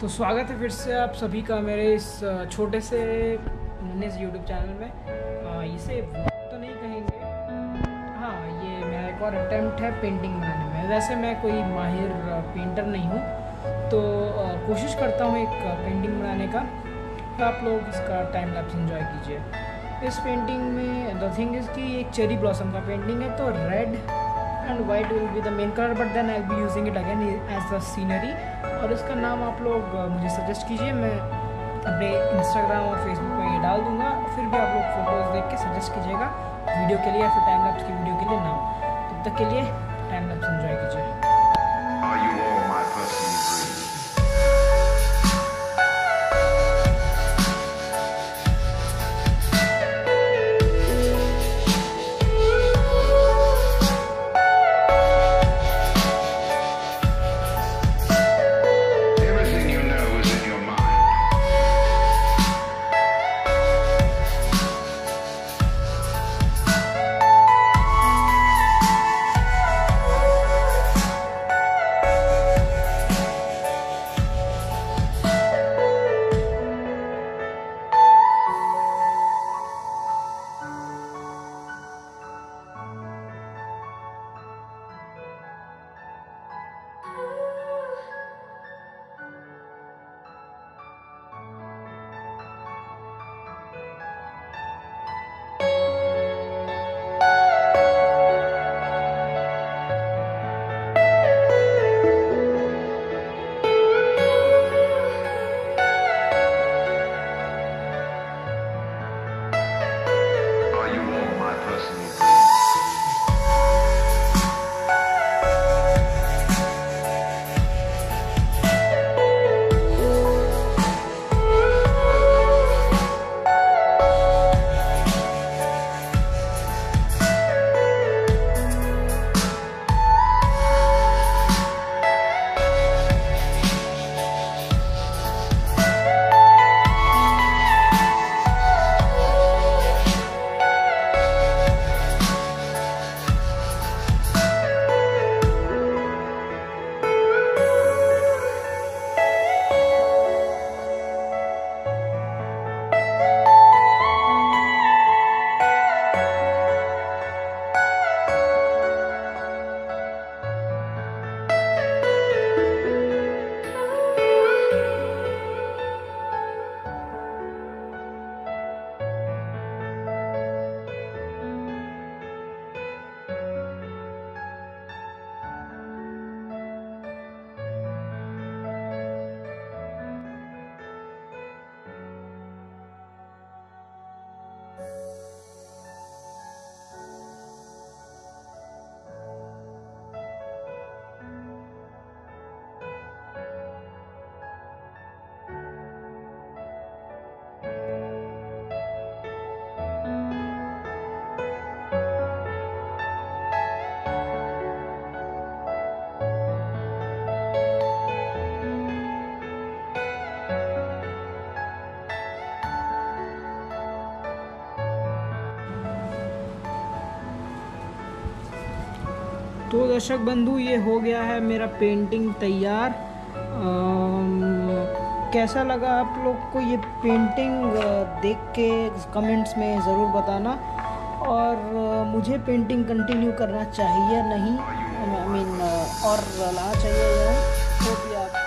तो स्वागत है फिर से आप सभी का मेरे इस छोटे से नन्हे से यूट्यूब चैनल में। आ, इसे तो नहीं कहेंगे। हाँ ये मेरा एक और अटैम्प्ट है पेंटिंग बनाने में। वैसे मैं कोई माहिर पेंटर नहीं हूँ तो आ, कोशिश करता हूँ एक पेंटिंग बनाने का। तो आप लोग इसका टाइम लैप्स इन्जॉय कीजिए। इस पेंटिंग में द थिंग इज़ कि एक चेरी ब्लॉसम का पेंटिंग है तो red and white will be the main colour but then I be using it again as the scenery और इसका नाम आप लोग मुझे सजेस्ट कीजिए, मैं अपने इंस्टाग्राम और फेसबुक पे ये डाल दूँगा। फिर भी आप लोग फ़ोटोज़ देख के सजेस्ट कीजिएगा वीडियो के लिए या फिर टाइम लैप्स की वीडियो के लिए नाम। तब तक के लिए टाइम लैप्स एंजॉय कीजिए तो दर्शक बंधु, ये हो गया है मेरा पेंटिंग तैयार। कैसा लगा आप लोग को ये पेंटिंग देख के? कमेंट्स में ज़रूर बताना। और मुझे पेंटिंग कंटिन्यू करना चाहिए नहीं? आई मीन और लाना चाहिए